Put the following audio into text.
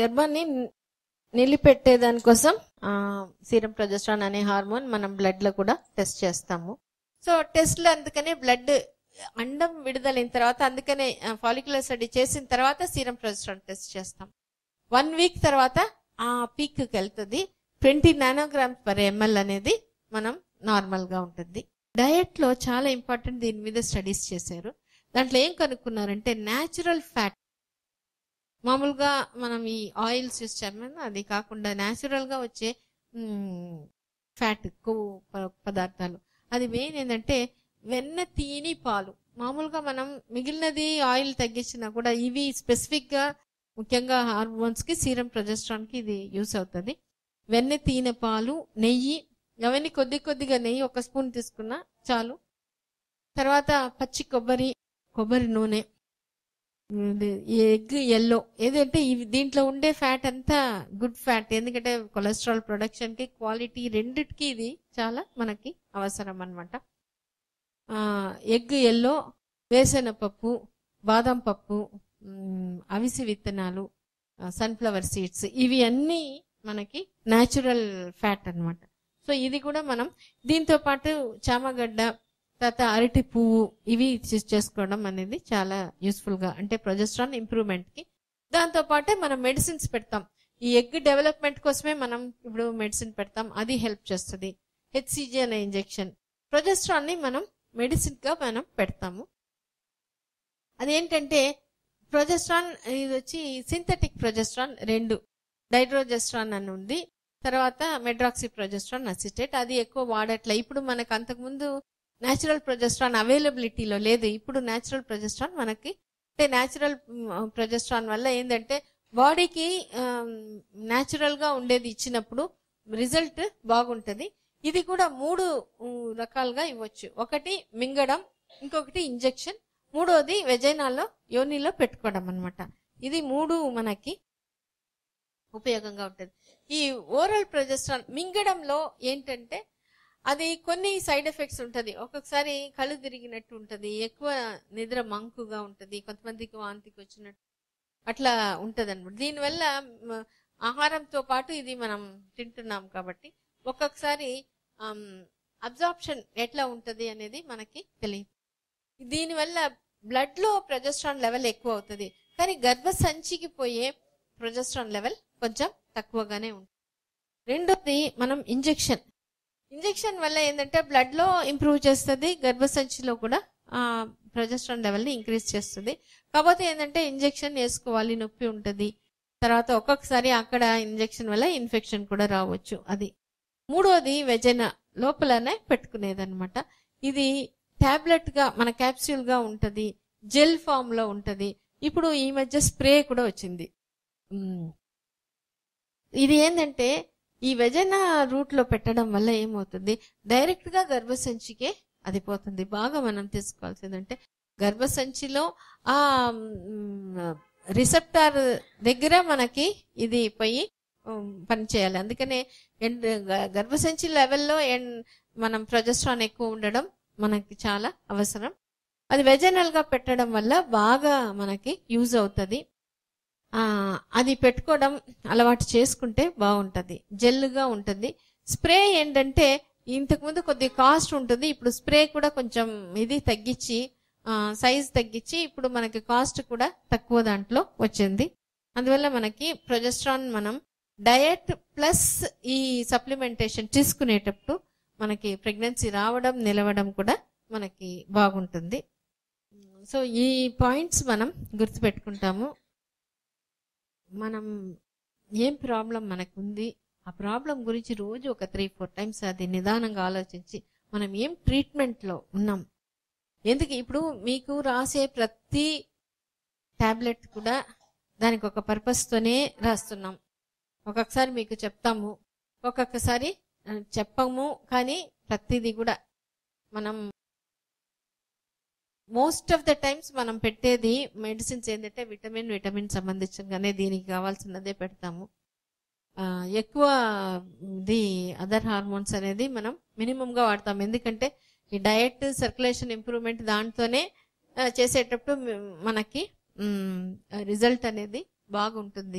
గర్భాన్ని నిలిపెట్టే దానికోసం serum progesterone అనే హార్మోన్ మనం బ్లడ్లో కూడా టెస్ట్ చేస్తాము. సో టెస్ట్లో అందుకనే బ్లడ్ అండం విడుదలైన తర్వాత అందుకనే ఫాలిక్యులర్ స్టడీ చేసిన తర్వాత సీరం ప్రొజెస్ట్రాన్ టెస్ట్ చేస్తాం. వన్ వీక్ తర్వాత ఆ పీక్ వెళ్తుంది. ట్వంటీ నానోగ్రామ్స్ పర్ ఎంఎల్ అనేది మనం నార్మల్గా ఉంటుంది. డయట్లో చాలా ఇంపార్టెంట్ దీని మీద స్టడీస్ చేశారు. దాంట్లో ఏం కనుక్కున్నారంటే న్యాచురల్ ఫ్యాట్ మామూలుగా మనం ఈ ఆయిల్స్ యూస్ చేస్తాం అది కాకుండా న్యాచురల్గా వచ్చే ఫ్యాట్ కొవ్వు ప- పదార్థాలు. అది మెయిన్ ఏంటంటే వెన్న తీని పాలు. మామూలుగా మనం మిగిలినది ఆయిల్ తగ్గించినా కూడా ఇవి స్పెసిఫిక్గా ముఖ్యంగా హార్మోన్స్కి సీరం ప్రొజెస్ట్రాన్కి ఇది యూస్ అవుతుంది. వెన్న తీన పాలు నెయ్యి అవన్నీ కొద్ది కొద్దిగా నెయ్యి ఒక స్పూన్ తీసుకున్నా చాలు. తర్వాత పచ్చి కొబ్బరి కొబ్బరి నూనె. ఎగ్ ఎల్లో ఏదంటే ఇవి దీంట్లో ఉండే ఫ్యాట్ అంతా గుడ్ ఫ్యాట్ ఎందుకంటే కొలెస్ట్రాల్ ప్రొడక్షన్కి క్వాలిటీ రెండిటికి ఇది చాలా మనకి అవసరం అనమాట ఎగ్ ఎల్లో వేసిన పప్పు బాదం పప్పు అవిసి విత్తనాలు సన్ఫ్లవర్ సీడ్స్ ఇవి అన్నీ మనకి న్యాచురల్ ఫ్యాట్ అన్నమాట. సో ఇది కూడా మనం దీంతో పాటు చామగడ్డ తర్వాత అరటి పువ్వు ఇవి చేసుకోవడం అనేది చాలా యూస్ఫుల్గా అంటే ప్రొజెస్ట్రాన్ ఇంప్రూవ్మెంట్కి. దాంతో పాటే మనం మెడిసిన్స్ పెడతాం. ఈ ఎగ్ డెవలప్మెంట్ కోసమే మనం ఇప్పుడు మెడిసిన్ పెడతాం. అది హెల్ప్ చేస్తుంది. హెచ్సిజి అనే ఇంజెక్షన్ ప్రొజెస్ట్రాన్ని మనం మెడిసిన్గా మనం పెడతాము. అదేంటంటే ప్రొజెస్ట్రాన్ ఇది వచ్చి సింథటిక్ ప్రొజెస్ట్రాన్ రెండు. డైడ్రోజెస్ట్రాన్ అని ఉంది. తర్వాత మెడ్రాక్సీ ప్రొజెస్ట్రాన్ అసిస్టేట్ అది ఎక్కువ వాడట్లే. ఇప్పుడు మనకు అంతకుముందు న్యాచురల్ ప్రొజెస్ట్రాన్ అవైలబిలిటీలో లేదు. ఇప్పుడు న్యాచురల్ ప్రొజెస్ట్రాన్ మనకి అంటే న్యాచురల్ ప్రొజెస్ట్రాన్ వల్ల ఏంటంటే బాడీకి న్యాచురల్గా ఉండేది ఇచ్చినప్పుడు రిజల్ట్ బాగుంటుంది. ఇది కూడా మూడు రకాలుగా ఇవ్వచ్చు. ఒకటి మింగడం ఇంకొకటి ఇంజెక్షన్ మూడోది వెజైనాల్లో యోనిలో పెట్టుకోవడం అనమాట ఇది మూడు మనకి ఉపయోగంగా ఉంటుంది. ఈ ఓరల్ ప్రొజెస్ట్రాన్ మింగడంలో ఏంటంటే అది కొన్ని సైడ్ ఎఫెక్ట్స్ ఉంటుంది. ఒక్కొక్కసారి కళ్ళు తిరిగినట్టు ఉంటుంది. ఎక్కువ నిద్ర మంకుగా ఉంటుంది. కొంతమందికి వాంతికి వచ్చినట్టు అట్లా ఉంటుంది అనమాట దీనివల్ల ఆహారంతో పాటు ఇది మనం తింటున్నాం కాబట్టి ఒక్కొక్కసారి అబ్జార్ప్షన్ ఎట్లా ఉంటుంది అనేది మనకి తెలియదు. దీనివల్ల బ్లడ్లో ప్రొజెస్ట్రాన్ లెవెల్ ఎక్కువ అవుతుంది. కానీ గర్భ సంచికి పోయే ప్రొజెస్ట్రాన్ లెవెల్ కొంచెం తక్కువగానే ఉంటుంది. రెండోది మనం ఇంజెక్షన్. ఇంజెక్షన్ వల్ల ఏంటంటే బ్లడ్లో ఇంప్రూవ్ చేస్తుంది గర్భసంచిలో కూడా ఆ ప్రొజెస్ట్రాన్ లెవెల్ని ఇంక్రీజ్ చేస్తుంది. కాకపోతే ఏంటంటే ఇంజెక్షన్ వేసుకోవాలి నొప్పి ఉంటుంది. తర్వాత ఒక్కొక్కసారి అక్కడ ఇంజెక్షన్ వల్ల ఇన్ఫెక్షన్ కూడా రావచ్చు అది. మూడోది వెజన లోపలనే పెట్టుకునేది అనమాట ఇది టాబ్లెట్గా మన క్యాప్సూల్గా ఉంటది జెల్ ఫామ్లో ఉంటది. ఇప్పుడు ఈ మధ్య స్ప్రే కూడా వచ్చింది. ఇది ఏంటంటే ఈ వెజన రూట్లో పెట్టడం వల్ల ఏమవుతుంది? డైరెక్ట్గా గర్భసంచికే అది పోతుంది బాగా మనం తీసుకోవాల్సిందంటే గర్భసంచిలో ఆ రిసెప్టార్ దగ్గర మనకి ఇది పోయి పనిచేయాలి. అందుకనే ఎండ్ గ- గర్భసంచి లెవెల్లో ఎండ్ మనం ప్రొజెస్ట్రాన్ ఎక్కువ ఉండడం మనకి చాలా అవసరం. అది వెజనల్గా పెట్టడం వల్ల బాగా మనకి యూజ్ అవుతుంది. అది పెట్టుకోవడం అలవాటు చేసుకుంటే బాగుంటుంది. జెల్లుగా ఉంటుంది. స్ప్రే ఏంటంటే ఇంతకుముందు కొద్ది కాస్ట్ ఉంటుంది. ఇప్పుడు స్ప్రే కూడా కొంచెం ఇది తగ్గించి సైజ్ తగ్గించి ఇప్పుడు మనకి కాస్ట్ కూడా తక్కువ దాంట్లో వచ్చింది. అందువల్ల మనకి ప్రొజెస్ట్రాన్ మనం డయట్ ప్లస్ ఈ సప్లిమెంటేషన్ తీసుకునేటప్పుడు మనకి ప్రెగ్నెన్సీ రావడం నిలవడం కూడా మనకి బాగుంటుంది. సో ఈ పాయింట్స్ మనం గుర్తుపెట్టుకుంటాము. మనం ఏం ప్రాబ్లం మనకుంది? ఆ ప్రాబ్లం గురించి రోజు ఒక త్రీ ఫోర్ టైమ్స్ అది నిదానంగా ఆలోచించి మనం ఏం ట్రీట్మెంట్లో ఉన్నాం? ఎందుకు? ఇప్పుడు మీకు రాసే ప్రతి టాబ్లెట్ కూడా దానికి ఒక పర్పస్తోనే రాస్తున్నాం. ఒక్కొక్కసారి మీకు చెప్తాము ఒక్కొక్కసారి చెప్పము కానీ ప్రతిదీ కూడా మనం మోస్ట్ ఆఫ్ ద టైమ్స్ మనం పెట్టేది మెడిసిన్స్ ఏంటంటే విటమిన్ విటమిన్ సంబంధించగానే దీనికి కావాల్సినదే పెడతాము. ఎక్కువ ఇది అదర్ హార్మోన్స్ అనేది మనం మినిమంగా వాడతాం ఎందుకంటే ఈ డయట్ సర్క్యులేషన్ ఇంప్రూవ్మెంట్ దాంతోనే చేసేటప్పుడు మనకి రిజల్ట్ అనేది బాగుంటుంది.